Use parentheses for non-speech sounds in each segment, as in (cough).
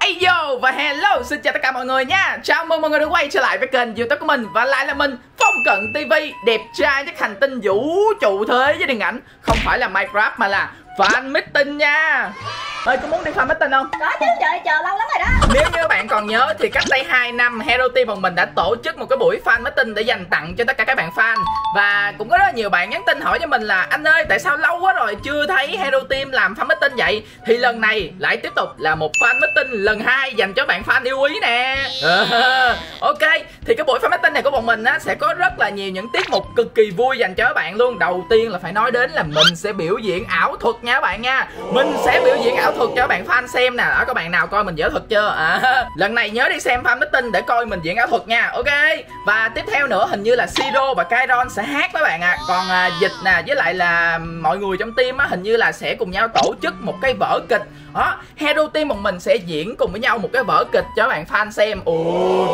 Hey yo và hello xin chào tất cả mọi người nha. Chào mừng mọi người đã quay trở lại với kênh youtube của mình Và lại là mình Phong Cận TV Đẹp trai nhất hành tinh vũ trụ thế với điện ảnh. Không phải là Minecraft mà là fan meeting nha. Ơi có muốn đi fan meeting không? Có chứ trời chờ lâu lắm rồi đó. Nếu còn nhớ thì cách đây 2 năm Hero Team bọn mình đã tổ chức một cái buổi fan meeting để dành tặng cho tất cả các bạn fan. Và cũng có rất là nhiều bạn nhắn tin hỏi cho mình là anh ơi tại sao lâu quá rồi chưa thấy Hero Team làm fan meeting vậy? Thì lần này lại tiếp tục là một fan meeting lần hai dành cho bạn fan yêu quý nè. (laughs) Ok thì cái buổi fan meeting này của bọn mình á sẽ có rất là nhiều những tiết mục cực kỳ vui dành cho các bạn luôn. Đầu tiên là phải nói đến là mình sẽ biểu diễn ảo thuật nha các bạn nha. Mình sẽ biểu diễn ảo thuật cho các bạn fan xem nè. Đó các bạn nào coi mình diễn thuật chưa? À, (laughs) lần này nhớ đi xem fan meeting để coi mình diễn ảo thuật nha. Ok. Và tiếp theo nữa hình như là siro và kairon sẽ hát các bạn ạ. À. còn à, dịch nè với lại là mọi người trong team á hình như là sẽ cùng nhau tổ chức một cái vở kịch đó, hero team một mình sẽ diễn cùng với nhau một cái vở kịch cho các bạn fan xem. Ồ,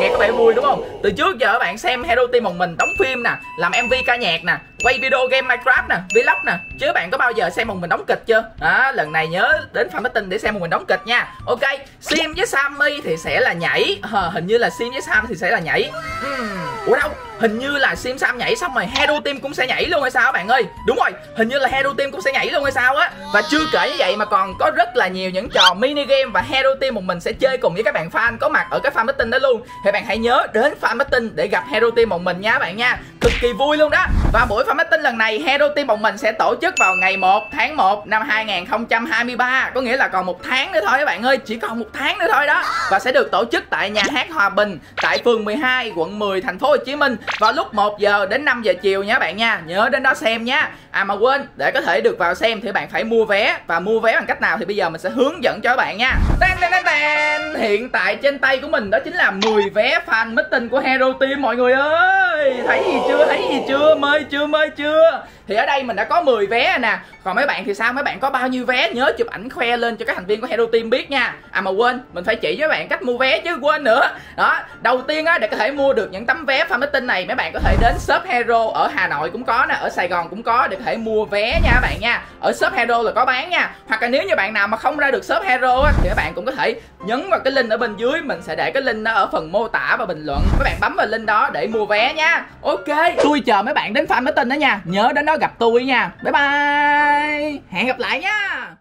nghe có vẻ vui đúng không? Từ trước giờ các bạn xem hero team một mình đóng phim nè, làm mv ca nhạc nè quay video game minecraft nè vlog nè. Chứ bạn có bao giờ xem một mình đóng kịch chưa? Đó lần này nhớ đến fan meeting để xem một mình đóng kịch nha. Ok sim với sammy thì sẽ là nhảy. À, hình như là sim với sam thì sẽ là nhảy. Uhm. ủa đâu? Hình như là sim sam nhảy xong rồi hero team cũng sẽ nhảy luôn hay sao bạn ơi? Đúng rồi hình như là hero team cũng sẽ nhảy luôn hay sao á. Và chưa kể như vậy mà còn có rất là nhiều những trò mini game và hero team một mình sẽ chơi cùng với các bạn fan có mặt ở cái fan meeting đó luôn. Thì bạn hãy nhớ đến fan meeting để gặp hero team một mình nha bạn nha. Cực kỳ vui luôn đó. Và buổi fan meeting lần này, hero team bọn mình sẽ tổ chức vào ngày 1 tháng 1 năm 2023 có nghĩa là còn một tháng nữa thôi các bạn ơi, chỉ còn một tháng nữa thôi đó. Và sẽ được tổ chức tại nhà hát Hòa Bình, tại phường 12 quận 10 thành phố Hồ Chí Minh vào lúc 1 giờ đến 5 giờ chiều nha bạn nha. Nhớ đến đó xem nha. À mà quên, để có thể được vào xem thì bạn phải mua vé. Và mua vé bằng cách nào thì bây giờ mình sẽ hướng dẫn cho các bạn nha. Tên tên tên tên hiện tại trên tay của mình đó chính là 10 vé fan meeting của Hero Team, mọi người ơi. Thấy gì chưa? Thấy gì chưa? Mê chưa? Mê chưa? Thì ở đây mình đã có 10 vé nè. Còn mấy bạn thì sao? Mấy bạn có bao nhiêu vé? Nhớ chụp ảnh khoe lên cho các thành viên của Hero Team biết nha. À mà quên, mình phải chỉ với bạn cách mua vé chứ quên nữa. Đó, đầu tiên á, để có thể mua được những tấm vé fan meeting này, mấy bạn có thể đến shop Hero ở Hà Nội cũng có nè, ở Sài Gòn cũng có để có thể mua vé nha các bạn nha. Ở shop Hero là có bán nha. Hoặc là nếu như bạn nào mà không ra được shop Hero á, thì các bạn cũng có thể nhấn vào cái link ở bên dưới. Mình sẽ để cái link đó ở phần mô tả và bình luận. Các bạn bấm vào link đó để mua vé nha. Ok, tôi chờ mấy bạn đến fan meeting đó nha. Nhớ đến đó đó gặp tôi nha. Bye bye. Hẹn gặp lại nha.